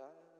life.